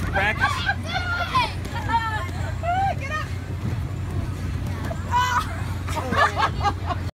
practice.